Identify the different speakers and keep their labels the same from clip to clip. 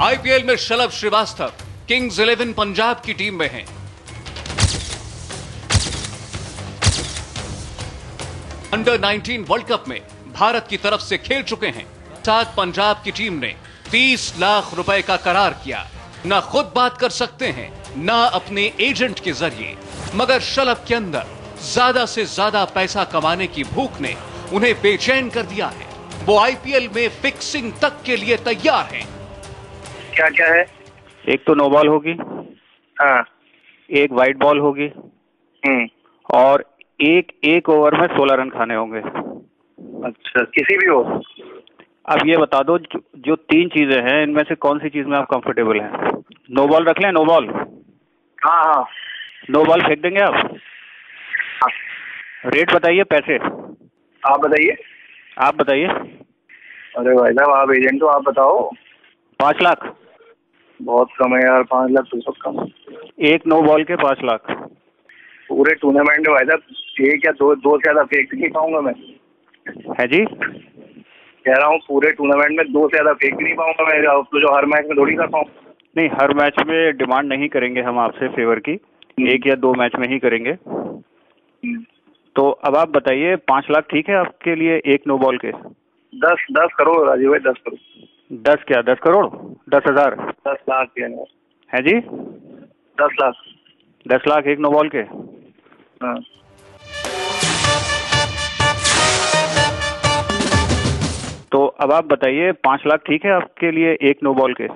Speaker 1: IPL में Shalabh Srivastava, Kings Eleven Punjab की team में हैं। अंडर 19 वर्ल्ड कप में भारत की तरफ़ से खेल चुके हैं। साथ पंजाब की टीम ने 30 लाख रुपए का करार किया। न खुद बात कर सकते हैं, न अपने एजेंट के ज़रिए। मगर शलभ के अंदर ज़्यादा से ज़्यादा पैसा कमाने की भूख ने उन्हें बेचैन कर दिया है। वो आईपीएल में फिक्सिंग तक के लिए तैयार हैं।
Speaker 2: क्या क्या है?
Speaker 3: एक तो नो बॉल होगी।
Speaker 2: हाँ।
Speaker 3: एक वाइट बॉल होगी।
Speaker 2: हम्म।
Speaker 3: और एक एक ओवर में सोलह रन खाने होंगे।
Speaker 2: अच्छा किसी भी हो?
Speaker 3: अब ये बता दो जो, जो तीन चीज़ें हैं इनमें से कौन सी चीज़ में आप कंफर्टेबल हैं? नो बॉल रख लें नो बॉल
Speaker 2: हाँ हाँ।
Speaker 3: नो बॉल फेंक देंगे आप?
Speaker 2: हाँ।
Speaker 3: रेट बताइए पैसे।
Speaker 2: आप बताइए।
Speaker 3: आप बताइए।
Speaker 2: अरे भाई साहब आप एजेंट हो आप बताओ।
Speaker 3: पाँच लाख।
Speaker 2: बहुत कम है यार पाँच लाख तो बहुत कम है।
Speaker 3: एक नो बॉल के पाँच लाख।
Speaker 2: पूरे टूर्नामेंट में भाई साहब एक या दो दो से ज़्यादा फेंक नहीं पाऊँगा मैं।
Speaker 3: है जी?
Speaker 2: कह रहा हूँ पूरे टूर्नामेंट में दो से ज़्यादा फेंक नहीं पाऊँगा मैं तो जो हर मैच में थोड़ी कर पाऊँ।
Speaker 3: नहीं हर मैच में डिमांड नहीं करेंगे हम आपसे फेवर की। एक या दो मैच में ही करेंगे। तो अब आप बताइए पाँच लाख ठीक है आपके लिए एक नो बॉल के?
Speaker 2: दस दस करोड़ राजीव भाई दस करोड़।
Speaker 3: दस क्या दस करोड़? दस हज़ार?
Speaker 2: दस लाख के अंदर
Speaker 3: है जी?
Speaker 2: दस लाख।
Speaker 3: दस लाख एक नो बॉल के?
Speaker 2: हाँ।
Speaker 3: तो अब आप बताइए पाँच लाख ठीक है आपके लिए एक नो बॉल के?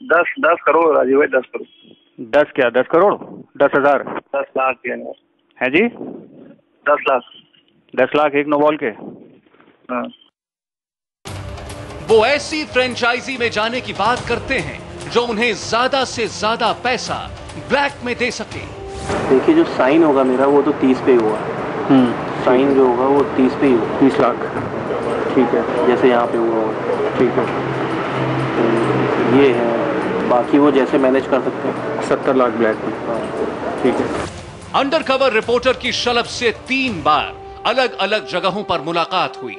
Speaker 2: दस दस करोड़ राजीव भाई दस करोड़।
Speaker 3: दस क्या दस करोड़? दस हज़ार?
Speaker 2: दस लाख के अंदर
Speaker 3: है जी?
Speaker 2: दस लाख।
Speaker 3: दस लाख एक नो बॉल के?
Speaker 2: हाँ।
Speaker 1: वो ऐसी फ्रेंचाइजी में जाने की बात करते हैं जो उन्हें ज़्यादा से ज़्यादा पैसा ब्लैक में दे सके।
Speaker 4: देखिए जो साइन होगा मेरा वो तो तीस पे ही हुआ। साइन जो होगा वो तीस पे ही होगा
Speaker 3: तीस लाख। ठीक है
Speaker 4: जैसे यहाँ पे हुआ होगा।
Speaker 3: ठीक है।
Speaker 4: तो ये है। बाकी वो जैसे मैनेज कर सकते हैं।
Speaker 3: सत्तर लाख ब्लैक में। ठीक है।
Speaker 1: अंडर कवर रिपोर्टर की शलभ से तीन बार अलग अलग जगहों पर मुलाकात हुई।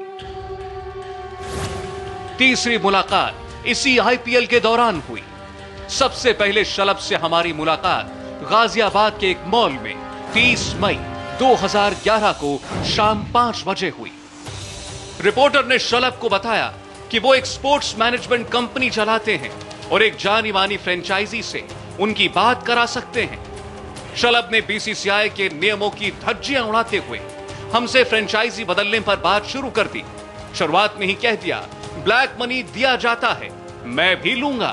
Speaker 1: तीसरी मुलाकात इसी आईपीएल के दौरान हुई। सबसे पहले शलभ से हमारी मुलाकात गाजियाबाद के एक मॉल में 30 मई 2011 को शाम पाँच बजे हुई। रिपोर्टर ने शलभ को बताया कि वो एक स्पोर्ट्स मैनेजमेंट कंपनी चलाते हैं और एक जानी मानी फ्रेंचाइजी से उनकी बात करा सकते हैं। शलभ ने बीसीसीआई के नियमों की धज्जियाँ उड़ाते हुए हमसे फ्रेंचाइजी बदलने पर बात शुरू कर दी। शुरुआत में ही कह दिया ब्लैक मनी दिया जाता है। मैं भी लूँगा।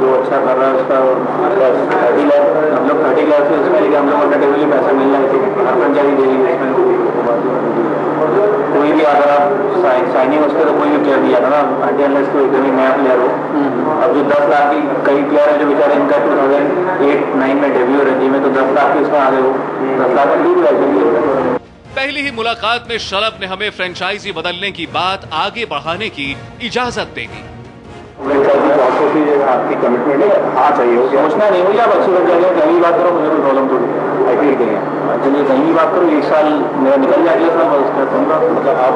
Speaker 4: जो अच्छा कर रहा है उसका थर्टी हम लोग थर्टी लाख से उसमें हम लोग अंडर टेबल पैसा मिल रहा है हर दे है कोई अगर आप साइनिंग उसके तो कोई भी प्लेयर दिया था ना अनलेस कोई कहीं नया प्लेयर हो अब जो दस लाख की कई प्लेयर है जो बेचारे इनका टू थाउज़ेंड एट नाइन में डेब्यू रणजी में तो दस लाख की उसमें आ गए हो दस लाख की भी
Speaker 1: पहली ही मुलाकात में शलभ ने हमें फ्रेंचाइजी बदलने की बात आगे बढ़ाने की इजाज़त दे दी।
Speaker 4: आपकी कमिटमेंट है। हाँ चाहिए सोचना नहीं आप अच्छी बात कहीं बात करो मुझे कोई प्रॉब्लम थोड़ी। आई के लिए चलिए कहीं भी बात करो, एक साल मेरा निकल जाए अगले साल मैं उसका करूँगा मतलब आप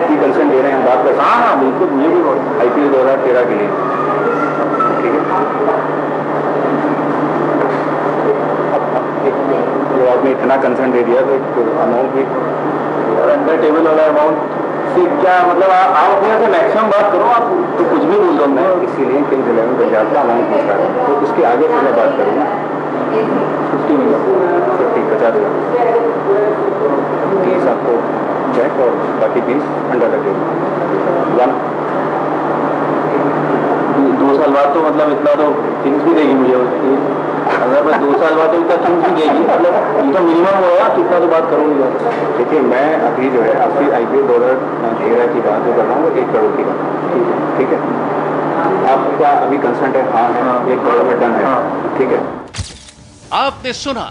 Speaker 4: अपनी कंसर्न दे रहे हैं, बात कर हाँ हाँ बिल्कुल, मुझे भी आई पी एल दो हज़ार तेरह के लिए। ठीक है? आपने इतना कंसर्न दे दिया तो अमाउंट भी अंडर टेबल वाला अमाउंट से क्या मतलब आप अपने से मैक्सिमम बात करो, आप तो कुछ भी बोल दो, मैं इसीलिए किंग्स इलेवन पंजाब का अमाउंट पूछ। रहा हूँ तो उसके आगे से मैं बात करूँगा। फिफ्टी मिलियन फिफ्टी तीस आपको चेक और बाकी बीस अंडर लगे। वन दो साल बाद तो मतलब इतना तो किंग्स भी देगी मुझे अगर मैं दो साल बाद तो इतना किंग्स भी देगी मतलब ये तो मिनिमम होगा कितना तो बात करूँगी देखिए मैं अभी जो है आपकी आई पी दो तेरह की बात जो कर रहा हूँ वो एक करोड़ की बात। ठीक है। ठीक है? आपका अभी कंसर्ट है? हाँ है। एक करोड़ में डन है। ठीक है?
Speaker 1: आपने सुना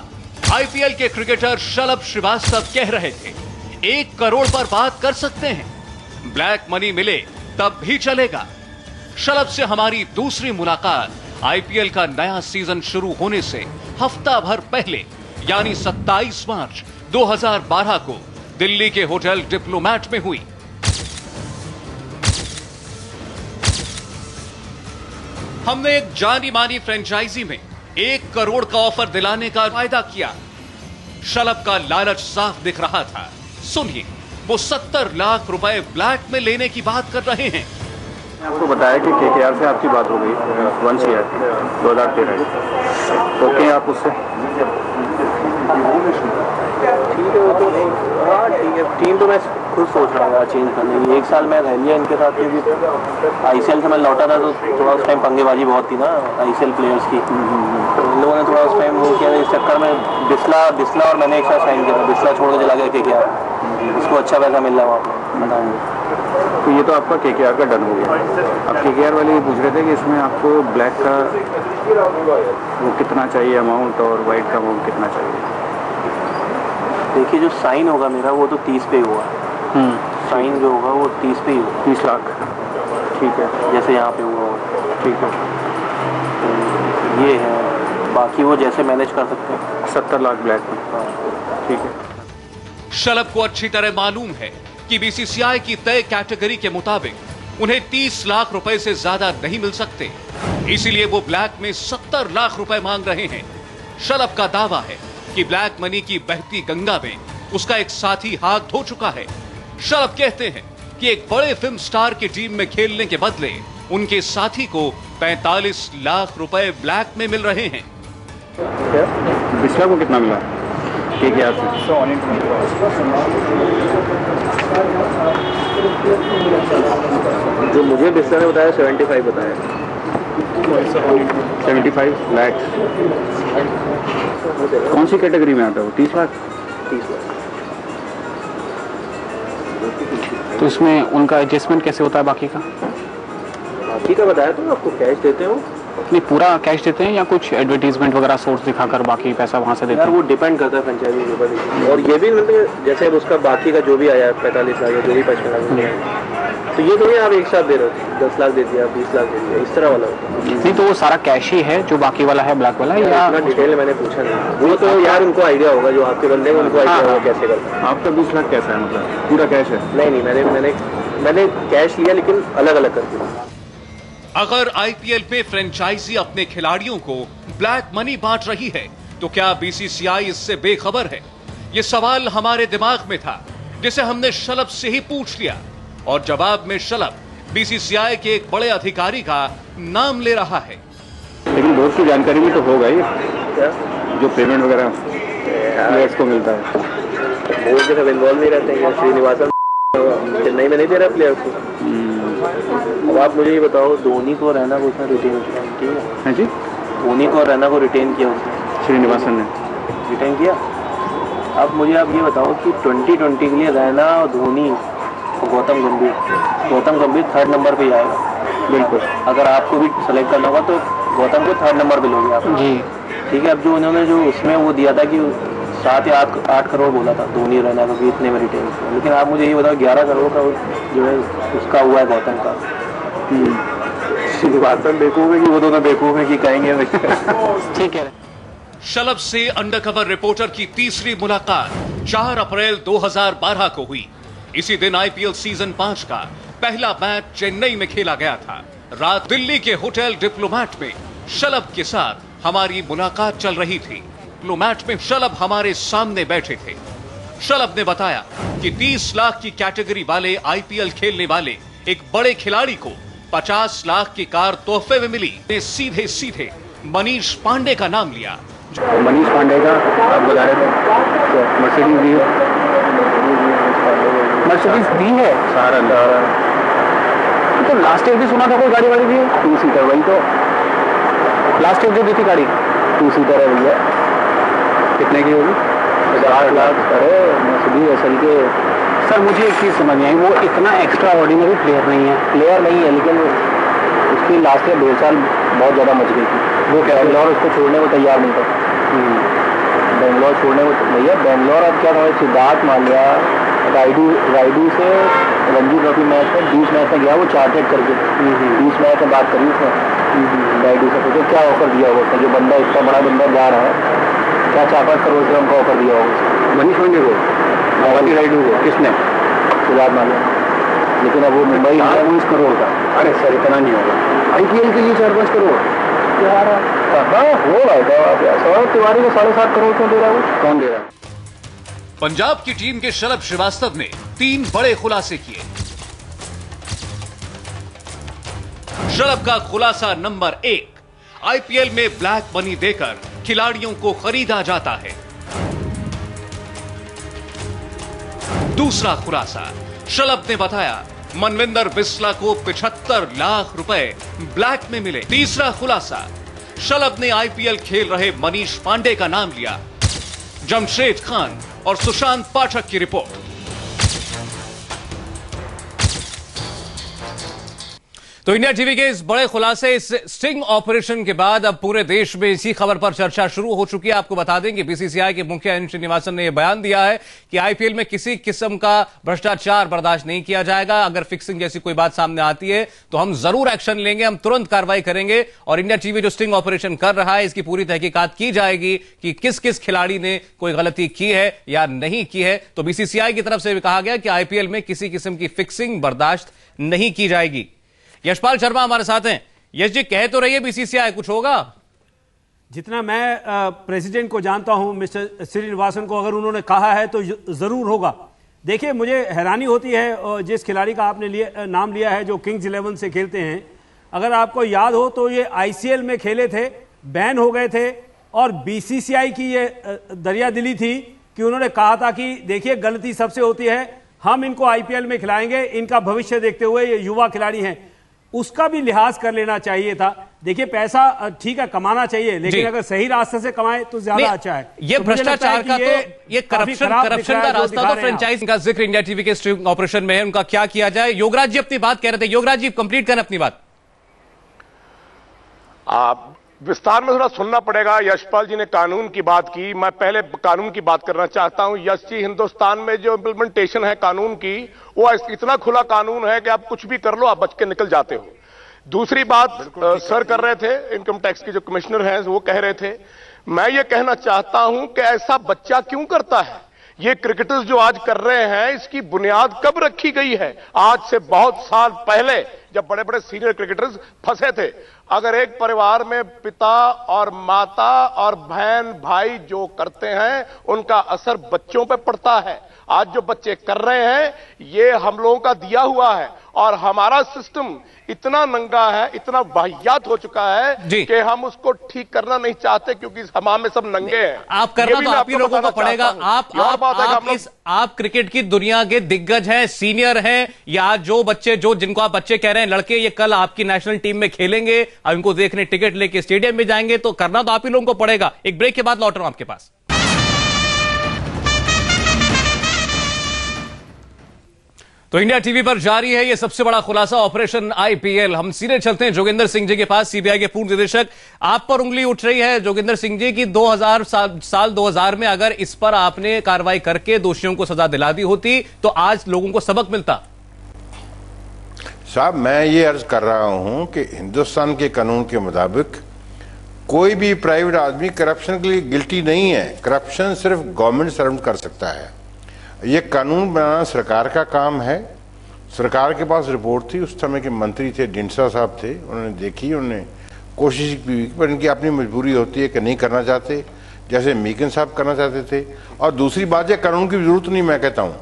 Speaker 1: आईपीएल के क्रिकेटर शलभ श्रीवास्तव कह रहे थे, एक करोड़ पर बात कर सकते हैं। ब्लैक मनी मिले, तब भी चलेगा। शलभ से हमारी दूसरी मुलाकात आईपीएल का नया सीज़न शुरू होने से हफ़्ता भर पहले, यानी 27 मार्च 2012 को दिल्ली के होटल डिप्लोमैट में हुई। हमने एक जानी मानी फ्रेंचाइजी में एक करोड़ का ऑफ़र दिलाने का वायदा किया। शलभ का लालच साफ़ दिख रहा था। सुनिए, वो सत्तर लाख रुपए ब्लैक में लेने की बात कर रहे हैं।
Speaker 5: आपको बताया कि केकेआर से आपकी बात हो गई वन सी आर दो हज़ार तेरह ओके आप उससे?
Speaker 4: वो तो हाँ ठीक है टीम तो मैं खुद सोच रहा हूँ चेंज करने की। एक साल मैं रह लिया इनके साथ क्योंकि आईसीएल से मैं लौटा था तो थोड़ा उस टाइम पंगेबाजी बहुत थी ना आईसीएल प्लेयर्स की। तो इन लोगों ने थोड़ा उस टाइम वो किया, इस चक्कर में बिस्ला बिस्ला और मैंने एक साथ साइन किया था। बिस्ला छोड़ के चला गया के क्या इसको अच्छा पैसा मिल रहा वहाँ पर
Speaker 5: तो ये तो आपका केकेआर का डन हो गया। अब केकेआर वाले ये पूछ रहे थे कि इसमें आपको ब्लैक का वो कितना चाहिए अमाउंट और वाइट का अमाउंट कितना चाहिए?
Speaker 4: देखिए जो साइन होगा मेरा वो तो तीस पे ही होगा साइन जो होगा वो तीस पे ही होगा
Speaker 5: तीस लाख। ठीक है
Speaker 4: जैसे यहाँ पे हुआ होगा।
Speaker 5: ठीक है।
Speaker 4: तो ये है। बाकी वो जैसे मैनेज कर सकते हैं।
Speaker 5: सत्तर लाख ब्लैक। में
Speaker 4: हाँ
Speaker 5: ठीक है।
Speaker 1: शलभ को अच्छी तरह मालूम है कि बीसीसीआई की तय कैटेगरी के मुताबिक उन्हें 30 लाख रुपए से ज़्यादा नहीं मिल सकते। इसीलिए वो ब्लैक में 70 लाख रुपए मांग रहे हैं। शलभ का दावा है। कि ब्लैक मनी की बहती गंगा में उसका एक साथी हाथ धो चुका है। शलभ कहते हैं कि एक बड़े फ़िल्म स्टार की टीम में खेलने के बदले उनके साथी को 45 लाख रुपए ब्लैक में मिल रहे हैं।
Speaker 5: को कितना मिला?
Speaker 4: जो मुझे बिस्तर ने बताया सेवेंटी फाइव बताया।
Speaker 5: सेवेंटी फाइव लैक्स कौन सी कैटेगरी में आता है वो? तीस लाख?
Speaker 4: तीस लाख।
Speaker 6: तो इसमें उनका एडजस्टमेंट कैसे होता है बाकी का?
Speaker 4: बाकी का बताया तो आपको कैश देते हो
Speaker 6: नहीं पूरा कैश देते हैं या कुछ एडवर्टीजमेंट वगैरह सोर्स दिखाकर बाकी पैसा वहाँ से देते हैं?
Speaker 4: वो डिपेंड करता है के और ये भी मतलब जैसे अब उसका बाकी का जो भी आया पैंतालीस लाख जो भी पचपन लाख। रुपया तो ये थोड़ी आप एक साथ दे रहे हो दस लाख दे दिया बीस लाख दे दिया इस तरह वाला होता
Speaker 6: नहीं तो वो सारा कैश ही है जो बाकी वाला है ब्लैक वाला या
Speaker 4: डिटेल मैंने पूछा नहीं। वो तो यार उनको आइडिया होगा जो आपके बंदे हैं उनको आइडिया
Speaker 6: हाँ,
Speaker 4: होगा
Speaker 6: हाँ।
Speaker 4: कैसे करना
Speaker 5: आपका बीस लाख कैसा है मतलब? पूरा कैश है?
Speaker 4: नहीं नहीं मैंने मैंने मैंने कैश लिया लेकिन अलग अलग करके।
Speaker 1: अगर आईपीएल में फ्रेंचाइजी अपने खिलाड़ियों को ब्लैक मनी बांट रही है तो क्या बीसीसीआई इससे बेखबर है? ये सवाल हमारे दिमाग में था जिसे हमने शलभ से ही पूछ लिया। और जवाब में शलभ बीसीसीआई के एक बड़े अधिकारी का नाम ले रहा है।
Speaker 5: लेकिन दोस्त की जानकारी में तो होगा ही जो पेमेंट वगैरह प्लेयर्स को मिलता है।
Speaker 4: बोर्ड के सब इन्वॉल्व नहीं रहते हैं श्रीनिवासन चेन्नई में नहीं दे रहा प्लेयर्स को? अब आप मुझे ये बताओ धोनी को रहना को उसने रिटेन किया? ठीक है
Speaker 5: जी।
Speaker 4: धोनी को और रैना को रिटेन किया उसने?
Speaker 5: श्रीनिवासन ने।
Speaker 4: रिटेन किया? अब मुझे आप ये बताओ कि 2020 के लिए रैना और धोनी गौतम गंभीर। गौतम गंभीर थर्ड नंबर पे ही आएगा।
Speaker 5: बिल्कुल।
Speaker 4: अगर आपको भी सेलेक्ट करना होगा तो गौतम को थर्ड नंबर पे लोगे आप।
Speaker 6: जी।
Speaker 4: ठीक है अब जो उन्होंने जो उसमें वो दिया था कि सात या आठ आठ करोड़ बोला था धोनी रैना को कि इतने में रिटेन लेकिन आप मुझे ये बताओ ग्यारह करोड़ का जो है उसका हुआ है गौतम का? श्रीनिवासन बेवकूफ़ है कि वो दोनों बेवकूफ़ है कि कहेंगे
Speaker 6: ठीक है।
Speaker 1: शलभ से अंडरकवर रिपोर्टर की तीसरी मुलाकात 4 अप्रैल 2012 को हुई। इसी दिन आईपीएल सीज़न पाँच का पहला मैच चेन्नई में खेला गया था। रात दिल्ली के होटल डिप्लोमैट में शलभ के साथ हमारी मुलाकात चल रही थी। डिप्लोमैट में शलभ हमारे सामने बैठे थे। शलभ ने बताया कि 30 लाख की कैटेगरी वाले आईपीएल खेलने वाले एक बड़े खिलाड़ी को 50 लाख की कार तोहफे में मिली। ने सीधे सीधे मनीष पांडे का नाम लिया।
Speaker 5: मनीष पांडे का आप बता रहे थे। मर्सिडीज दी
Speaker 6: मर्सिडीज दी है।
Speaker 5: सहारन
Speaker 6: तो लास्ट ईयर भी सुना था कोई गाड़ी वाड़ी दी है
Speaker 5: टू सीटर वही तो।
Speaker 6: लास्ट ईयर जो दी थी गाड़ी?
Speaker 5: टू सीटर है भैया। कितने की होगी? पचास लाख। अरे मर्सिडीज असल के।
Speaker 6: सर मुझे एक चीज़ समझ आई। वो इतना एक्स्ट्रा ऑर्डिनरी प्लेयर नहीं है।
Speaker 5: प्लेयर नहीं है लेकिन उसकी लास्ट ईयर दो साल बहुत ज़्यादा मच गई थी। वो क्या बेंगलोर उसको छोड़ने को तैयार नहीं था। बेंगलोर छोड़ने को भैया बेंगलोर अब क्या था? सिद्धार्थ मालिया राइडू राइडू से रणजी ट्रॉफी मैच में बीस मैच में गया वो चार्टेड करके। बीस मैच में बात करी उसने। राइडू से सोचो क्या ऑफ़र दिया होगा उसने जो बंदा इतना बड़ा बंदा जा रहा है क्या चार पाँच करोड़ रुपये हमको ऑफ़र दिया होगा मनीष पांडे को? मायावती राइडू को? किसने? सिद्धार्थ मालिया लेकिन अब वो मुंबई पाँच करोड़ का? अरे सर इतना नहीं होगा। आईपीएल के लिए चार पाँच करोड़? हाँ हो रहा है तिवारी को साढ़े सात करोड़ क्यों दे रहा है वो? कौन दे रहा है?
Speaker 1: पंजाब की टीम के शलभ श्रीवास्तव ने तीन बड़े खुलासे किए। शलभ का खुलासा नंबर एक, आईपीएल में ब्लैक मनी देकर खिलाड़ियों को खरीदा जाता है। दूसरा खुलासा शलभ ने बताया, मनविंदर बिस्ला को 75 लाख रुपए ब्लैक में मिले। तीसरा खुलासा शलभ ने आईपीएल खेल रहे मनीष पांडे का नाम लिया। जमशेद खान और सुशांत पाठक की रिपोर्ट। तो इंडिया टीवी के इस बड़े खुलासे, इस स्टिंग ऑपरेशन के बाद अब पूरे देश में इसी खबर पर चर्चा शुरू हो चुकी है। आपको बता दें कि बीसीसीआई के मुख्य एन श्रीनिवासन ने यह बयान दिया है कि आईपीएल में किसी किस्म का भ्रष्टाचार बर्दाश्त नहीं किया जाएगा। अगर फिक्सिंग जैसी कोई बात सामने आती है तो हम ज़रूर एक्शन लेंगे, हम तुरंत कार्रवाई करेंगे और इंडिया टीवी जो स्टिंग ऑपरेशन कर रहा है, इसकी पूरी तहकीकात की जाएगी कि किस किस खिलाड़ी ने कोई गलती की है या नहीं की है। तो बीसीसीआई की तरफ़ से भी कहा गया कि आईपीएल में किसी किस्म की फिक्सिंग बर्दाश्त नहीं की जाएगी। यशपाल शर्मा हमारे साथ हैं। यश जी, कह तो रही है बीसीसीआई कुछ होगा?
Speaker 7: जितना मैं प्रेसिडेंट को जानता हूँ, मिस्टर श्रीनिवासन को अगर उन्होंने कहा है तो ज़रूर होगा। देखिए, मुझे हैरानी होती है जिस खिलाड़ी का आपने लिए नाम लिया है, जो किंग्स इलेवन से खेलते हैं, अगर आपको याद हो तो ये आईसीएल में खेले थे, बैन हो गए थे, और बीसीसीआई की ये दरिया दिली थी कि उन्होंने कहा था कि, देखिए, गलती सबसे होती है, हम इनको आईपीएल में खिलाएँगे, इनका भविष्य देखते हुए ये युवा खिलाड़ी हैं। उसका भी लिहाज कर लेना चाहिए था। देखिए पैसा ठीक है कमाना चाहिए लेकिन अगर सही रास्ते से कमाए तो ज़्यादा अच्छा है।
Speaker 1: ये तो भ्रष्टाचार का तो ये करप्शन करप्शन का रास्ता तो फ्रेंचाइज का ज़िक्र इंडिया टीवी के स्ट्रीम ऑपरेशन में है उनका क्या किया जाए? योगराज जी अपनी बात कह रहे थे। योगराज जी कंप्लीट करें अपनी बात।
Speaker 8: आप विस्तार में थोड़ा सुनना पड़ेगा। यशपाल जी ने कानून की बात की। मैं पहले कानून की बात करना चाहता हूँ। यश जी हिंदुस्तान में जो इंप्लीमेंटेशन है कानून की वो इतना खुला कानून है कि आप कुछ भी कर लो आप बच के निकल जाते हो। दूसरी बात आ, सर कर रहे थे इनकम टैक्स के जो कमिश्नर हैं वो कह रहे थे। मैं ये कहना चाहता हूँ कि ऐसा बच्चा क्यों करता है? ये क्रिकेटर्स जो आज कर रहे हैं, इसकी बुनियाद कब रखी गई है? आज से बहुत साल पहले जब बड़े बड़े सीनियर क्रिकेटर्स फंसे थे। अगर एक परिवार में पिता और माता और बहन, भाई जो करते हैं, उनका असर बच्चों पर पड़ता है। आज जो बच्चे कर रहे हैं ये हम लोगों का दिया हुआ है। और हमारा सिस्टम इतना नंगा है इतना वाहियात हो चुका है कि हम उसको ठीक करना नहीं चाहते क्योंकि हम में सब नंगे हैं।
Speaker 1: आप करना तो आप ही लोगों को पड़ेगा। आप आप, आप, इस, आप क्रिकेट की दुनिया के दिग्गज हैं सीनियर हैं या जो बच्चे जो जिनको आप बच्चे कह रहे हैं लड़के ये कल आपकी नेशनल टीम में खेलेंगे अब इनको देखने टिकट लेके स्टेडियम में जाएँगे तो करना तो आप ही लोगों को पड़ेगा। एक ब्रेक के बाद लौट रहा हूँ आपके पास। तो इंडिया टीवी पर जारी है ये सबसे बड़ा खुलासा ऑपरेशन आईपीएल। हम सीधे चलते हैं जोगिंदर सिंह जी के पास सीबीआई के पूर्व निदेशक। आप पर उंगली उठ रही है जोगिंदर सिंह जी की 2000 साल, साल 2000 में अगर इस पर आपने कार्रवाई करके दोषियों को सजा दिला दी होती तो आज लोगों को सबक मिलता।
Speaker 9: साहब मैं ये अर्ज़ कर रहा हूँ कि हिंदुस्तान के कानून के मुताबिक कोई भी प्राइवेट आदमी करप्शन के लिए गिल्टी नहीं है। करप्शन सिर्फ़ गवर्नमेंट सर्वेंट कर सकता है। ये कानून बनाना सरकार का काम है। सरकार के पास रिपोर्ट थी, उस समय के मंत्री थे, डिंडसा साहब थे, उन्होंने देखी, उन्होंने कोशिश की पर इनकी अपनी मजबूरी होती है कि नहीं करना चाहते, जैसे मीकन साहब करना चाहते थे। और दूसरी बात यह कानून की ज़रूरत नहीं, मैं कहता हूँ।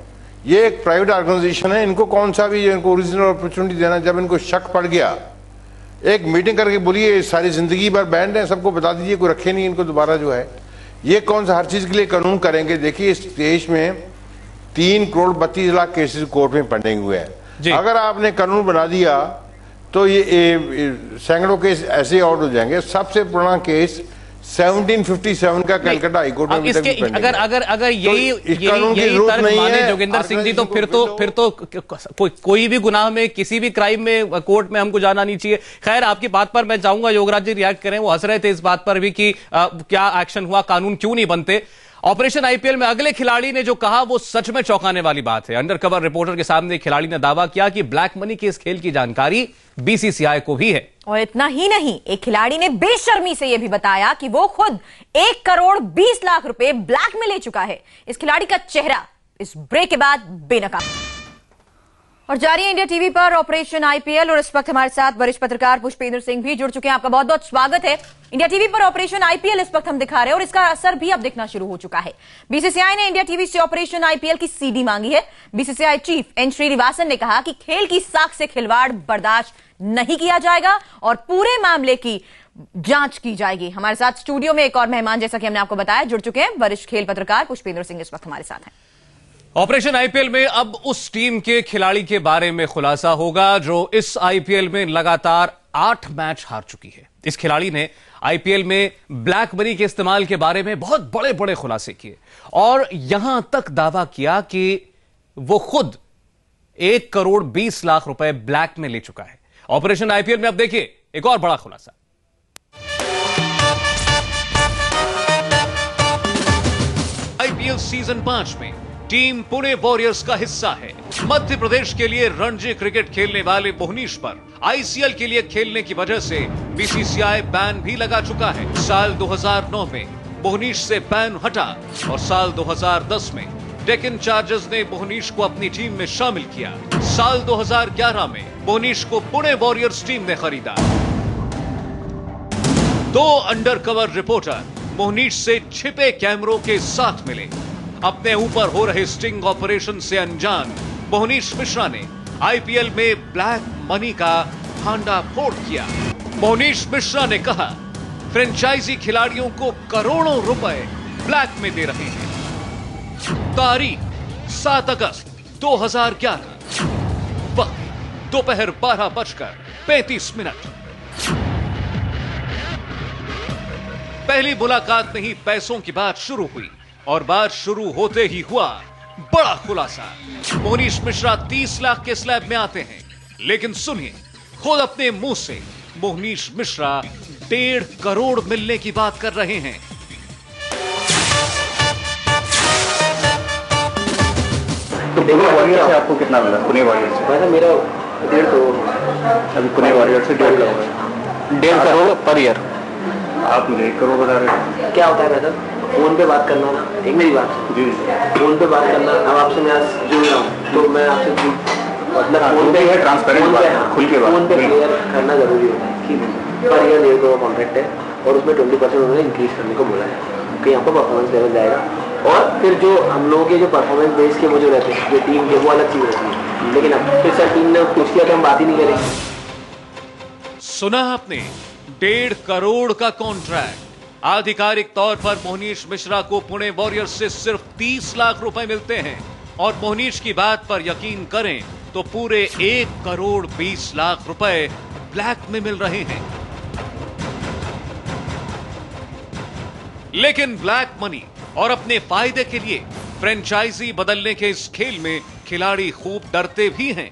Speaker 9: ये एक प्राइवेट ऑर्गेनाइजेशन है, इनको कौन सा भी इनको ओरिजिनल अपॉर्चुनिटी देना, जब इनको शक पड़ गया, एक मीटिंग करके बोलिए, सारी ज़िंदगी भर बैंड है, सबको बता दीजिए, कोई रखे नहीं, इनको दोबारा जो है। ये कौन सा, हर चीज़ के लिए कानून करेंगे, देखिए, इस देश में तीन करोड़ बत्तीस लाख केसेस कोर्ट में पेंडिंग हुए हैं। अगर आपने कानून बना दिया तो ये, सैकड़ों केस ऐसे आउट हो जाएँगे। सबसे पुराना केस 1757 का कलकत्ता हाईकोर्ट में
Speaker 1: इसके अगर अगर अगर तो यही तो यही यही तर्क माने जोगिंदर सिंह जी तो फिर तो फिर तो कोई कोई भी गुनाह में किसी भी क्राइम में कोर्ट में हमको जाना नहीं चाहिए। खैर आपकी बात पर मैं चाहूँगा योगराज जी रिएक्ट करें। वो हंस रहे थे इस बात पर भी कि आ, क्या एक्शन हुआ? कानून क्यों नहीं बनते? ऑपरेशन आईपीएल में अगले खिलाड़ी ने जो कहा, वो सच में चौंकाने वाली बात है। अंडरकवर रिपोर्टर के सामने खिलाड़ी ने दावा किया कि ब्लैक मनी के इस खेल की जानकारी बीसीसीआई को भी है।
Speaker 10: और इतना ही नहीं, एक खिलाड़ी ने बेशर्मी से यह भी बताया कि वो खुद एक करोड़ बीस लाख रुपए ब्लैक में ले चुका है। इस खिलाड़ी का चेहरा इस ब्रेक के बाद बेनकाब। और जारी है इंडिया टीवी पर ऑपरेशन आईपीएल और इस वक्त हमारे साथ वरिष्ठ पत्रकार पुष्पेंद्र सिंह भी जुड़ चुके हैं। आपका बहुत बहुत स्वागत है। इंडिया टीवी पर ऑपरेशन आईपीएल इस वक्त हम दिखा रहे हैं और इसका असर भी अब दिखना शुरू हो चुका है। बीसीसीआई ने इंडिया टीवी से ऑपरेशन आईपीएल की सीडी मांगी है। बीसीसीआई चीफ एन श्रीनिवासन ने कहा कि खेल की साख से खिलवाड़ बर्दाश्त नहीं किया जाएगा और पूरे मामले की जाँच की जाएगी। हमारे साथ स्टूडियो में एक और मेहमान जैसा कि हमने आपको बताया, जुड़ चुके हैं वरिष्ठ खेल पत्रकार पुष्पेंद्र सिंह इस वक्त हमारे साथ हैं।
Speaker 1: ऑपरेशन आईपीएल में अब उस टीम के खिलाड़ी के बारे में खुलासा होगा, जो इस आईपीएल में लगातार आठ मैच हार चुकी है। इस खिलाड़ी ने आईपीएल में ब्लैक मनी के इस्तेमाल के बारे में बहुत बड़े बड़े खुलासे किए। और यहाँ तक दावा किया कि वो खुद एक करोड़ बीस लाख रुपए ब्लैक में ले चुका है। ऑपरेशन आईपीएल में अब देखिए, एक और बड़ा खुलासा। आईपीएल सीज़न पाँच में टीम पुणे वॉरियर्स का हिस्सा है। मध्य प्रदेश के लिए रणजी क्रिकेट खेलने वाले मोहनीश पर, आईसीएल के लिए खेलने की वजह से बीसीसीआई बैन भी लगा चुका है। साल 2009 में मोहनीश से बैन हटा और साल 2010 में डेकन चार्जर्स ने मोहनीश को अपनी टीम में शामिल किया। साल 2011 में मोहनीश को पुणे वॉरियर्स टीम ने खरीदा। दो अंडरकवर रिपोर्टर मोहनीश से छिपे कैमरों के साथ मिले। अपने ऊपर हो रहे स्टिंग ऑपरेशन से अनजान, मोहनीश मिश्रा ने आईपीएल में ब्लैक मनी का भांडा फोड़ किया मोहनीश मिश्रा ने कहा, फ्रेंचाइजी खिलाड़ियों को करोड़ों रुपए ब्लैक में दे रहे हैं। तारीख, सात अगस्त 2011 वक्त, दोपहर बारह बजकर पैंतीस मिनट। पहली मुलाकात में ही पैसों की बात शुरू हुई। और बात शुरू होते ही हुआ बड़ा खुलासा। मोनीश मिश्रा 30 लाख के स्लैब में आते हैं। लेकिन सुनिए खुद अपने मुँह से मोहनीश मिश्रा डेढ़ करोड़ मिलने की बात कर रहे हैं।
Speaker 11: तो पुणे वॉरियर से आपको कितना मिला? पुणे वॉरियर से।
Speaker 12: मेरा डेढ़ करोड़
Speaker 11: अभी पुणे वॉरियर से डेढ़ करोड़।
Speaker 6: डेढ़ करोड़ पर ईयर।
Speaker 11: आप मुझे एक करोड़ बता रहे थे
Speaker 12: क्या होता है? मैडम फ़ोन पे बात करना ना एक मेरी बात
Speaker 11: जी।
Speaker 12: फ़ोन पे बात करना अब आपसे मैं आज जुड़ रहा हूँ तो मैं आपसे मतलब
Speaker 11: हाँ,
Speaker 12: फ़ोन पे
Speaker 11: है, है,
Speaker 12: हाँ,
Speaker 11: खुल के बात।
Speaker 12: फ़ोन पे क्लियर करना ज़रूरी होता है कि पर ईयर डेढ़ करोड़ कॉन्ट्रैक्ट है और उसमें ट्वेंटी परसेंट उन्होंने इंक्रीज करने को बोला है कि यहाँ पर परफॉर्मेंस लेवल जाएगा। और फिर जो हम लोगों के जो परफॉर्मेंस बेस के वो जो रहते हैं जो टीम के वो अलग चीज़ रहती है। लेकिन अब फिर सर टीम ने कुछ किया तो हम बात ही नहीं करेंगे।
Speaker 1: सुना आपने डेढ़ करोड़ का कॉन्ट्रैक्ट आधिकारिक तौर पर मोहनीश मिश्रा को पुणे वॉरियर्स से सिर्फ़ 30 लाख रुपए मिलते हैं। और मोहनीश की बात पर यकीन करें तो पूरे एक करोड़ बीस लाख रुपए ब्लैक में मिल रहे हैं। लेकिन ब्लैक मनी और अपने फ़ायदे के लिए फ्रेंचाइजी बदलने के इस खेल में खिलाड़ी खूब डरते भी हैं।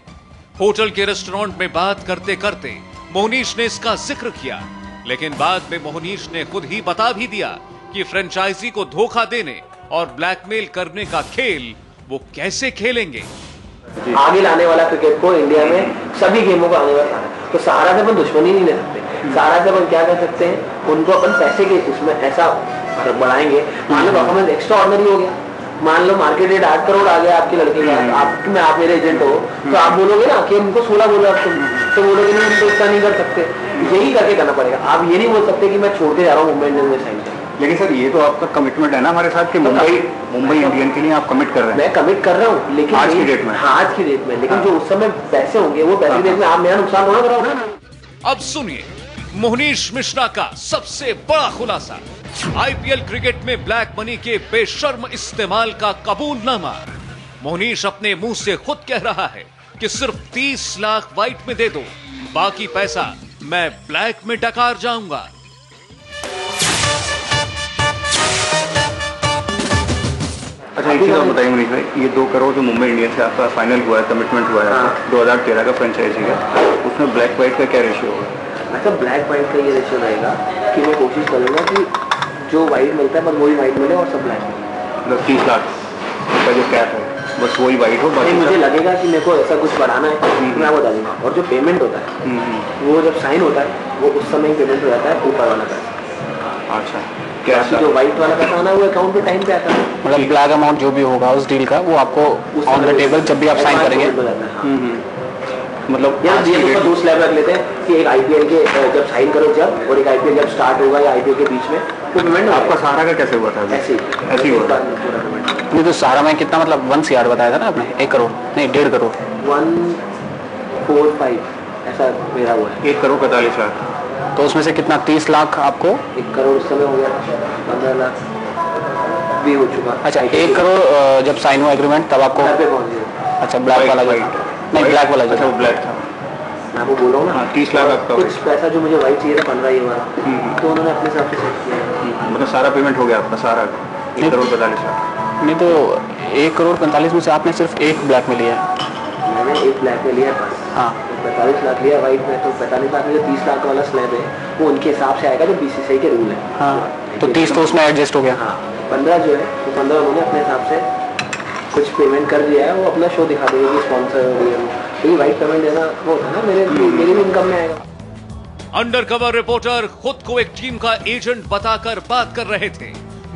Speaker 1: होटल के रेस्टोरेंट में बात करते करते मोहनीश ने इसका ज़िक्र किया। लेकिन बाद में मोहनीश ने खुद ही बता भी दिया कि फ्रेंचाइजी को धोखा देने और ब्लैकमेल करने का खेल वो कैसे खेलेंगे।
Speaker 12: आगे लाने वाला क्रिकेट को इंडिया में सभी गेमों को आने वाला तो सहारा से अपन दुश्मनी नहीं ले सकते सहारा से अपन क्या कर सकते हैं, उनको अपन पैसे के उसमें ऐसा बढ़ाएँगे। मान लो परफॉर्मेंस एक्स्ट्रा ऑर्डनरी हो गया। मान लो मार्केट रेट आठ करोड़ आ गया आपके लड़के का आप में आप मेरे एजेंट हो तो आप बोलोगे ना कि उनको सोलह बोलो आप तुम तो बोलोगे नहीं हम तो इतना नहीं कर सकते। यही करके करना पड़ेगा। आप ये नहीं बोल सकते कि मैं छोड़ के जा रहा हूँ मुंबई इंडियंस में साइन
Speaker 11: लेकिन सर ये तो आपका कमिटमेंट है ना हमारे साथ कि मुंबई मुंबई इंडियन के लिए आप कमिट कर रहे हैं।
Speaker 12: मैं कमिट कर रहा हूँ लेकिन
Speaker 11: आज की डेट में?
Speaker 12: हाँ आज की डेट में। लेकिन जो उस समय पैसे होंगे वो पैसे डेट में आप मेरा नुकसान थोड़ा कराओगे
Speaker 1: अब सुनिए मोहनीश मिश्रा का सबसे बड़ा खुलासा। आईपीएल क्रिकेट में ब्लैक मनी के बेशर्म इस्तेमाल का कबूलनामा मोहनीश अपने मुँह से खुद कह रहा है कि सिर्फ़ 30 लाख व्हाइट में दे दो बाकी पैसा मैं ब्लैक में डकार जाऊँगा।
Speaker 11: अच्छा एक चीज़ आप बताइए मनीष भाई ये दो करोड़ जो मुंबई इंडियंस से आपका फाइनल हुआ है कमिटमेंट हुआ है दो हज़ार तेरह का फ्रेंचाइजी का उसमें ब्लैक व्हाइट का क्या रेशियो होगा?
Speaker 12: अच्छा ब्लैक वाइट का ये रेशियो रहेगा कि मैं कोशिश करूँगा कि जो वाइट मिलता है बस वही वाइट मिले और सब ब्लैक मिले।
Speaker 4: मतलब तीस लाख का जो कैप है बस वही वाइट हो बाकी
Speaker 12: मुझे लगेगा कि मेरे को ऐसा कुछ बढ़ाना है तो मैं बता दूँगा और जो पेमेंट होता है
Speaker 4: हम्म, हम्म,
Speaker 12: वो जब साइन होता है वो उस समय पेमेंट हो जाता है ऊपर वाला पैसा।
Speaker 4: अच्छा। क्या
Speaker 12: जो व्हाइट वाला पैसा आना है वो अकाउंट पे टाइम पे आता है।
Speaker 6: मतलब ब्लैक अमाउंट जो भी होगा उस डील का वो आपको ऑन द टेबल जब भी आप साइन करेंगे।
Speaker 4: मतलब
Speaker 12: यार
Speaker 4: आज
Speaker 12: ये तो दो स्लैब रख लेते हैं कि एक आईपीएल के जब साइन करो जब और एक आईपीएल जब स्टार्ट होगा या आईपीएल के बीच में वो पेमेंट
Speaker 4: आपका सहारा का कैसे हुआ था
Speaker 12: ऐसे
Speaker 4: ऐसे हुआ था?
Speaker 6: नहीं तो सहारा में कितना मतलब वन सी बताया था ना आपने? एक करोड़ नहीं डेढ़ करोड़।
Speaker 12: वन फोर फाइव ऐसा मेरा हुआ है।
Speaker 4: एक करोड़ पैंतालीस लाख।
Speaker 6: तो उसमें से कितना तीस लाख आपको?
Speaker 12: एक करोड़ उस समय हो गया पंद्रह लाख भी हो चुका।
Speaker 6: अच्छा एक करोड़ जब साइन हुआ एग्रीमेंट तब आपको अच्छा ब्लैक वाला जो नहीं ब्लैक वाला जो
Speaker 4: अच्छा वो ब्लैक था।
Speaker 12: मैं आपको बोल रहा हूँ ना
Speaker 4: हाँ, 30 लाख आपका
Speaker 12: कुछ पैसा जो मुझे वाइट चाहिए था पंद्रह ये वाला
Speaker 4: हम्म।
Speaker 12: तो उन्होंने अपने हिसाब से सेट किया।
Speaker 4: मतलब सारा पेमेंट हो गया आपका सारा एक करोड़ पैंतालीस लाख।
Speaker 6: नहीं तो एक करोड़ पैंतालीस में से आपने सिर्फ़ एक ब्लैक में लिया। है
Speaker 12: मैंने एक ब्लैक में लिया बस।
Speaker 6: हाँ।
Speaker 12: पैंतालीस लाख लिया वाइट में तो पैंतालीस लाख में जो तीस लाख वाला स्लैब है वो उनके हिसाब से आएगा जो बीसीसीआई के रूल है।
Speaker 6: हाँ तो तीस तो उसमें एडजस्ट हो गया।
Speaker 12: हाँ पंद्रह जो है वो पंद्रह उन्होंने अपने हिसाब से कुछ पेमेंट कर दिया है वो अपना शो दिखा देंगे कि स्पॉन्सर हो है क्योंकि वाइट पेमेंट देना वो होता है ना मेरे मेरी भी इनकम में आएगा।
Speaker 1: अंडरकवर रिपोर्टर खुद को एक टीम का एजेंट बताकर बात कर रहे थे।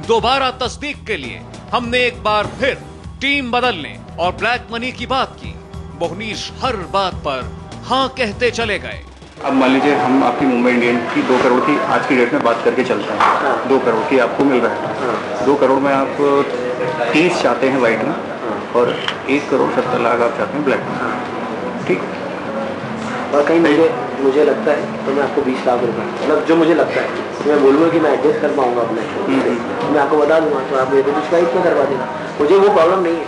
Speaker 1: दोबारा तस्दीक के लिए हमने एक बार फिर टीम बदलने और ब्लैक मनी की बात की। मोहनीश हर बात पर हाँ कहते चले गए।
Speaker 4: अब मान लीजिए हम आपकी मुंबई इंडियन की दो करोड़ की आज की डेट में बात करके चलते हैं।
Speaker 12: हाँ।
Speaker 4: दो करोड़ की आपको मिल रहा है।
Speaker 12: हाँ।
Speaker 4: दो करोड़ में आप तीस चाहते हैं वाइट में और एक करोड़ सत्तर लाख आप चाहते हैं ब्लैक में। ठीक?
Speaker 12: और कहीं मुझे मुझे लगता है तो मैं आपको बीस लाख रुपए मतलब जो मुझे लगता है तो मैं बोलूँगा कि मैं एडजस्ट कर पाऊँगा अपने। तो मैं आपको बता दूँगा तो आप मेरे कुछ वाइट में करवा देना। मुझे वो प्रॉब्लम नहीं है।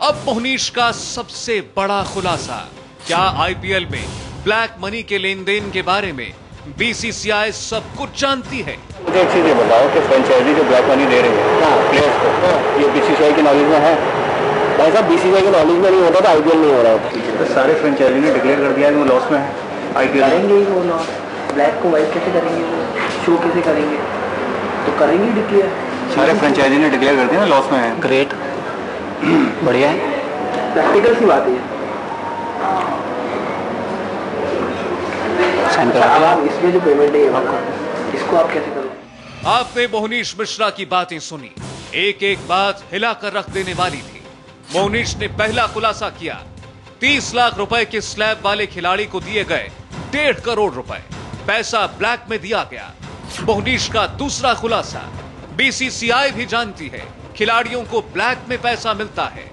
Speaker 1: अब मोहनीश का सबसे बड़ा खुलासा क्या आईपीएल में ब्लैक मनी के लेन देन के बारे में? बीसीसीआई सब कुछ जानती है।
Speaker 5: मुझे एक चीज़ ये बताओ कि फ्रेंचाइजी जो ब्लैक मनी दे रही है प्लेयर्स को ये बीसीसीआई के नॉलेज में है? भाई साहब बीसीसीआई की नॉलेज में नहीं होता तो आईपीएल नहीं हो रहा। होता
Speaker 4: तो सारे फ्रेंचाइजी ने डिक्लेयर कर दिया है कि वो लॉस में है। आईपीएल
Speaker 12: करेंगे ही वो लॉस ब्लैक को वाइट कैसे करेंगे वो? शो कैसे करेंगे? तो करेंगे डिक्लेयर
Speaker 4: सारे फ्रेंचाइजी ने डिक्लेयर कर दिया ना लॉस में है।
Speaker 6: ग्रेट बढ़िया है।
Speaker 12: प्रैक्टिकल सी बात है
Speaker 6: साइन करा
Speaker 12: आप इसमें जो पेमेंट है आपको इसको आप कैसे करोगे?
Speaker 1: आपने मोहनीश मिश्रा की बातें सुनी। एक एक बात हिलाकर रख देने वाली थी। मोहनीश ने पहला खुलासा किया। तीस लाख रुपए के स्लैब वाले खिलाड़ी को दिए गए डेढ़ करोड़ रुपए। पैसा ब्लैक में दिया गया। मोहनीश का दूसरा खुलासा। बीसीसीआई भी जानती है खिलाड़ियों को ब्लैक में पैसा मिलता है।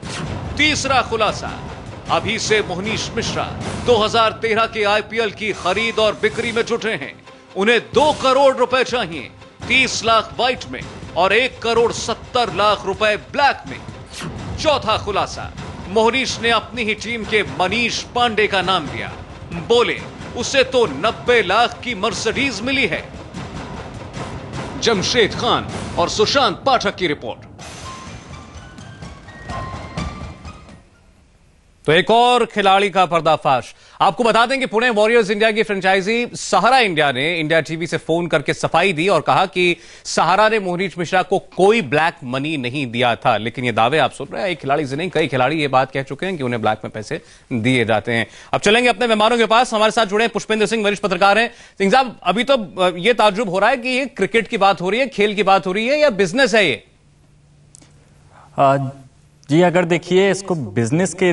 Speaker 1: तीसरा खुलासा। अभी से मोहनीश मिश्रा 2013 के आईपीएल की खरीद और बिक्री में जुटे हैं। उन्हें दो करोड़ रुपए चाहिए, तीस लाख व्हाइट में और एक करोड़ सत्तर लाख रुपए ब्लैक में। चौथा खुलासा, मोहनीश ने अपनी ही टीम के मनीष पांडे का नाम लिया। बोले, उसे तो नब्बे लाख की मर्सिडीज मिली है। जमशेद खान और सुशांत पाठक की रिपोर्ट। तो एक और खिलाड़ी का पर्दाफाश। आपको बता दें कि पुणे वॉरियर्स इंडिया की फ्रेंचाइजी सहारा इंडिया ने इंडिया टीवी से फ़ोन करके सफ़ाई दी और कहा कि सहारा ने मोहनीश मिश्रा को कोई ब्लैक मनी नहीं दिया था। लेकिन ये दावे आप सुन रहे हैं, एक खिलाड़ी से नहीं, कई खिलाड़ी ये बात कह चुके हैं कि उन्हें ब्लैक में पैसे दिए जाते हैं। अब चलेंगे अपने मेहमानों के पास। हमारे साथ जुड़े पुष्पेंद्र सिंह, वरिष्ठ पत्रकार हैं। सिंह साहब, अभी तो ये ताजुब हो रहा है कि ये क्रिकेट की बात हो रही है, खेल की बात हो रही है या बिज़नेस है ये?
Speaker 13: जी, अगर देखिए इसको बिज़नेस के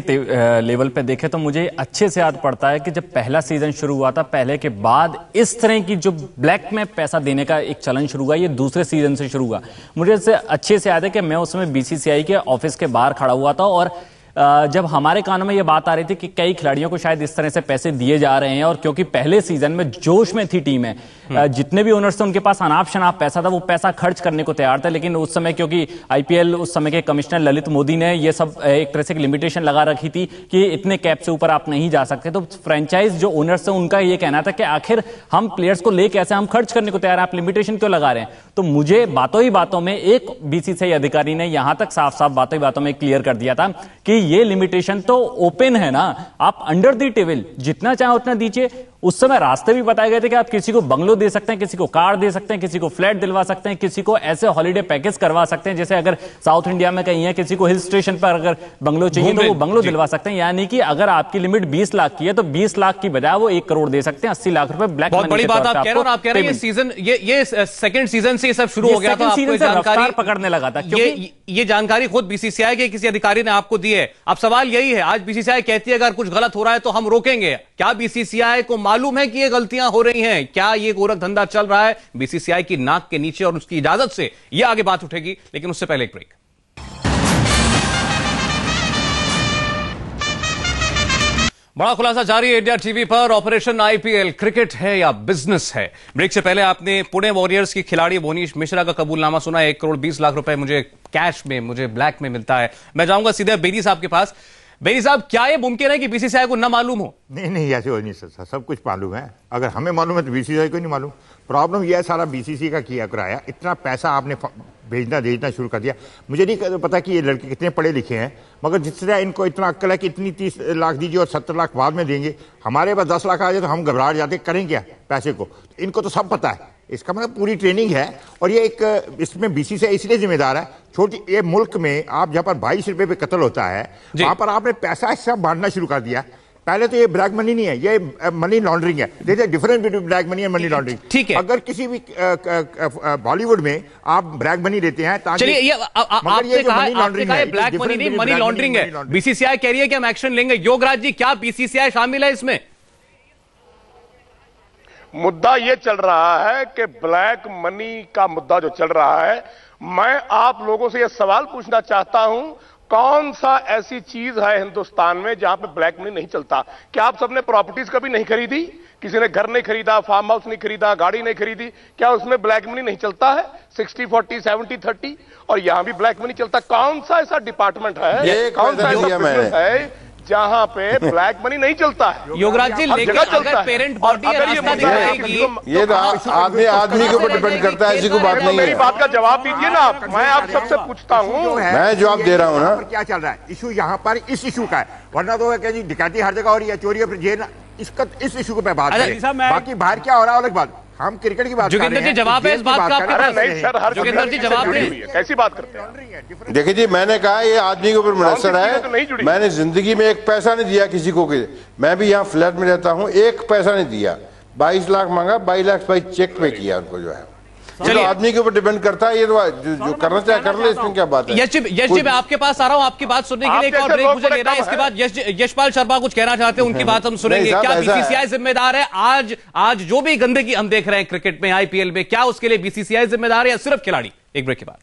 Speaker 13: लेवल पे देखें तो मुझे अच्छे से याद पड़ता है कि जब पहला सीज़न शुरू हुआ था, पहले के बाद इस तरह की जो ब्लैक में पैसा देने का एक चलन शुरू हुआ, ये दूसरे सीज़न से शुरू हुआ। मुझे इससे अच्छे से याद है कि मैं उसमें बीसीसीआई के ऑफ़िस के बाहर खड़ा हुआ था और जब हमारे कानों में ये बात आ रही थी कि कई खिलाड़ियों को शायद इस तरह से पैसे दिए जा रहे हैं और क्योंकि पहले सीज़न में जोश में थी टीमें जितने भी ओनर्स थे उनके पास अनाप शनाप पैसा था, वो पैसा खर्च करने को तैयार था, लेकिन उस समय क्योंकि आईपीएल उस समय के कमिश्नर ललित मोदी ने यह सब एक तरह से लिमिटेशन लगा रखी थी कि इतने कैप से ऊपर आप नहीं जा सकते। तो फ्रेंचाइज जो ओनर्स थे, उनका ये कहना था कि आखिर हम प्लेयर्स को ले कैसे हम खर्च करने को तैयार हैं, आप लिमिटेशन क्यों लगा रहे हैं? तो मुझे बातों ही बातों में एक बीसीसीआई अधिकारी ने यहाँ तक साफ़ साफ़ बातों ही बातों में क्लियर कर दिया था कि ये लिमिटेशन तो ओपन है ना। आप अंडर दी टेबल जितना चाहे उतना दीजिए। उस समय रास्ते भी बताए गए थे कि आप किसी को बंगलो दे सकते हैं किसी को कार दे सकते हैं किसी को फ्लैट दिलवा सकते हैं किसी को ऐसे हॉलीडे पैकेज करवा सकते हैं जैसे अगर साउथ इंडिया में कहीं है किसी को हिल स्टेशन पर अगर बंगलो चाहिए तो वो बंगलो दिलवा सकते हैं। यानी कि अगर आपकी लिमिट 20 लाख की है तो 20 लाख की बजाय वो एक करोड़ दे सकते हैं अस्सी लाख रुपए ब्लैक
Speaker 1: बहुत बड़ी बात आप कह रहे हो आप कह रहे हैं ये सीज़न ये ये सेकंड सीज़न से सब शुरू हो गया था आपको जानकारी
Speaker 13: पकड़ने लगा था
Speaker 1: ये ये जानकारी खुद बीसीसीआई के किसी अधिकारी ने आपको दी है। अब सवाल यही है आज बीसीसीआई कहती है अगर कुछ गलत हो रहा है तो हम रोकेंगे। क्या बीसीसीआई को मालूम है कि ये गलतियाँ हो रही हैं। क्या ये गोरख धंधा चल रहा है? बीसीसीआई की नाक के नीचे और उसकी इजाज़त से ये आगे बात उठेगी, लेकिन उससे पहले एक ब्रेक। बड़ा खुलासा जारी है इंडिया टीवी पर। ऑपरेशन आईपीएल, क्रिकेट है या बिज़नेस है? ब्रेक से पहले आपने पुणे वॉरियर्स की खिलाड़ी मोनीश मिश्रा का कबूलनामा सुना एक करोड़ बीस लाख रुपए मुझे कैश में, मुझे ब्लैक में मिलता है। मैं जाऊँगा सीधे बेदी साहब के पास। बेदी साहब, क्या ये मुमकिन है कि बीसीसीआई को न मालूम हो?
Speaker 14: नहीं नहीं, ऐसे हो नहीं सकता सब कुछ मालूम है। अगर हमें मालूम है तो बीसीसीआई को नहीं मालूम। प्रॉब्लम यह है, सारा बीसीसी का किया कराया, इतना पैसा आपने भेजना भेजना शुरू कर दिया। मुझे नहीं पता कि ये लड़के कितने पढ़े लिखे हैं, मगर जिस तरह इनको इतना अक्ल है कि इतनी तीस लाख दीजिए और सत्तर लाख बाद में देंगे। हमारे पास दस लाख आ जाए तो हम घबराहट जाते, करें क्या पैसे को? इनको तो सब पता है। इसका मतलब पूरी ट्रेनिंग है और ये एक इसमें बीसी से इसलिए जिम्मेदार है छोटी ये मुल्क में आप जहाँ पर बाईस रुपए पे कत्ल होता है वहाँ पर आपने पैसा सब बांटना शुरू कर दिया। पहले तो ये ब्लैक मनी नहीं है ये मनी लॉन्ड्रिंग है। देखिए difference between black money and money laundering
Speaker 1: ठीक है।
Speaker 14: अगर किसी भी बॉलीवुड में आप ब्लैक मनी देते हैं
Speaker 1: चलिए ये आपने कहा आपने कहा ब्लैक मनी नहीं मनी लॉन्ड्रिंग है। बीसीसीआई कह रही है कि हम एक्शन लेंगे। योगराज जी क्या बीसीसीआई शामिल है इसमें?
Speaker 8: मुद्दा यह चल रहा है कि ब्लैक मनी का मुद्दा जो चल रहा है मैं आप लोगों से यह सवाल पूछना चाहता हूँ कौन सा ऐसी चीज़ है हिंदुस्तान में जहाँ पे ब्लैक मनी नहीं चलता? क्या आप सबने प्रॉपर्टीज़ कभी नहीं खरीदी? किसी ने घर नहीं खरीदा फार्म हाउस नहीं खरीदा गाड़ी नहीं खरीदी क्या उसमें ब्लैक मनी नहीं चलता है? सिक्सटी फोर्टी सेवेंटी थर्टी और यहाँ भी ब्लैक मनी चलता कौन सा ऐसा डिपार्टमेंट है? कौन सा ऐसा है जहाँ पे ब्लैक मनी नहीं चलता है।
Speaker 1: योगराज जी लेकिन अगर पेरेंट बॉडी रास्ता दिखाएगी
Speaker 9: ये तो आदमी आदमी के ऊपर डिपेंड करता है ऐसी कोई बात नहीं है।
Speaker 8: मेरी बात का जवाब दीजिए ना आप। मैं आप सबसे पूछता हूँ।
Speaker 9: मैं जवाब दे रहा हूँ ना।
Speaker 14: क्या चल रहा है? इशू यहाँ पर इस इशू का है। वरना तो क्या जी डिकाती हर जगह हो रही है चोरी जेल इसका इस इशू पे बात बाकी बाहर क्या हो रहा है अलग बात। हम क्रिकेट की बात
Speaker 1: जोगिंदर जी जवाब है इस बात का आपके
Speaker 8: नहीं सर हर
Speaker 1: जोगिंदर जी जवाब
Speaker 8: है कैसी बात करते हैं?
Speaker 9: देखिए जी मैंने कहा ये आदमी के ऊपर मुनसर है मैंने ज़िंदगी में एक पैसा नहीं दिया किसी को मैं भी यहाँ फ्लैट में रहता हूँ एक पैसा नहीं दिया। बाईस लाख मांगा बाईस लाख भाई चेक पे किया उनको जो है। चलिए। आदमी के ऊपर डिपेंड करता है ये तो जो, जो करना चाहे कर ले इसमें क्या बात है?
Speaker 1: यश जी यश जी मैं आपके पास आ रहा हूँ आपकी बात सुनने के लिए एक और ब्रेक मुझे लेना है इसके बाद यशपाल शर्मा कुछ कहना चाहते हैं उनकी बात हम सुनेंगे। क्या बीसीसीआई जिम्मेदार है? आज आज जो भी गंदगी हम देख रहे हैं क्रिकेट में आईपीएल में क्या उसके लिए बीसीसीआई जिम्मेदार है या सिर्फ़ खिलाड़ी? एक ब्रेक के बाद।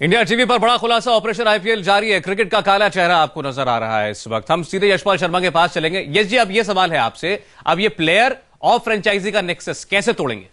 Speaker 1: इंडिया टीवी पर बड़ा खुलासा ऑपरेशन आईपीएल जारी है। क्रिकेट का काला चेहरा आपको नज़र आ रहा है इस वक्त। हम सीधे यशपाल शर्मा के पास चलेंगे। यश जी अब ये सवाल है आपसे। अब ये प्लेयर और फ्रेंचाइजी का नेक्सस कैसे तोड़ेंगे?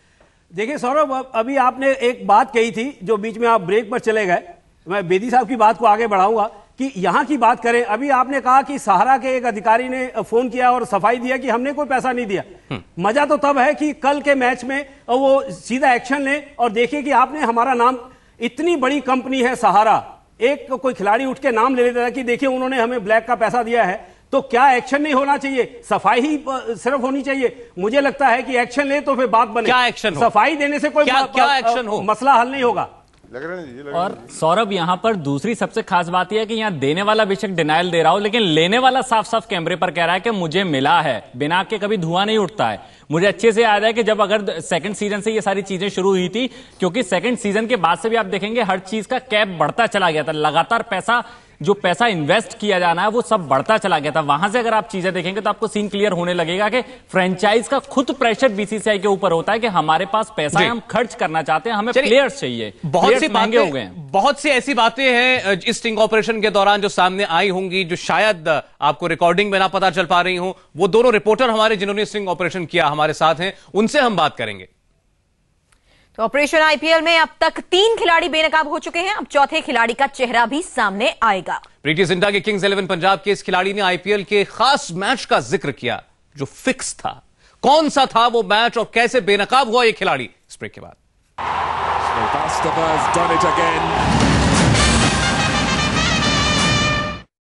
Speaker 7: देखिए सौरभ अभी आपने एक बात कही थी जो बीच में आप ब्रेक पर चले गए। मैं बेदी साहब की बात को आगे बढ़ाऊँगा कि यहाँ की बात करें। अभी आपने कहा कि सहारा के एक अधिकारी ने फ़ोन किया और सफ़ाई दिया कि हमने कोई पैसा नहीं दिया। हम्म। मज़ा तो तब है कि कल के मैच में वो सीधा एक्शन ले और देखिए कि आपने हमारा नाम इतनी बड़ी कंपनी है सहारा। एक कोई खिलाड़ी उठ के नाम ले लेता था कि देखिए उन्होंने हमें ब्लैक का पैसा दिया है। तो क्या एक्शन नहीं होना चाहिए? सफ़ाई ही सिर्फ़ होनी चाहिए। मुझे लगता है कि एक्शन ले तो फिर बात बने।
Speaker 1: क्या एक्शन
Speaker 7: सफ़ाई देने से कोई
Speaker 1: क्या, क्या एक्शन हो?
Speaker 7: मसला हल नहीं होगा।
Speaker 9: लग रहा है
Speaker 13: और सौरभ यहाँ पर दूसरी सबसे खास बात यह है कि यहाँ देने वाला बेशक डिनाइल दे रहा हो लेकिन लेने वाला साफ़ साफ़ कैमरे पर कह रहा है कि मुझे मिला है। बिना के कभी धुआँ नहीं उठता है। मुझे अच्छे से याद है कि जब अगर सेकंड सीज़न से ये सारी चीज़ें शुरू हुई थी क्योंकि सेकंड सीज़न के बाद से भी आप देखेंगे हर चीज़ का कैप बढ़ता चला गया था। लगातार पैसा जो पैसा इन्वेस्ट किया जाना है वो सब बढ़ता चला गया था। वहाँ से अगर आप चीज़ें देखेंगे तो आपको सीन क्लियर होने लगेगा कि फ्रेंचाइज का खुद प्रेशर बीसीसीआई के ऊपर होता है कि हमारे पास पैसा हम खर्च करना चाहते हैं हमें प्लेयर्स चाहिए।
Speaker 1: बहुत सी महँगे हो गए बहुत सी ऐसी बातें हैं इस स्टिंग ऑपरेशन के दौरान जो सामने आई होंगी जो शायद आपको रिकॉर्डिंग में ना पता चल पा रही हूँ। वो दोनों रिपोर्टर हमारे जिन्होंने स्टिंग ऑपरेशन किया हमारे साथ हैं उनसे हम बात करेंगे।
Speaker 10: तो ऑपरेशन आईपीएल में अब तक तीन खिलाड़ी बेनकाब हो चुके हैं। अब चौथे खिलाड़ी का चेहरा भी सामने आएगा।
Speaker 1: प्रीति जिंटा के किंग्स इलेवन पंजाब के इस खिलाड़ी ने आईपीएल के खास मैच का ज़िक्र किया जो फिक्स था। कौन सा था वो मैच और कैसे बेनकाब हुआ ये खिलाड़ी? इस ब्रेक के बाद।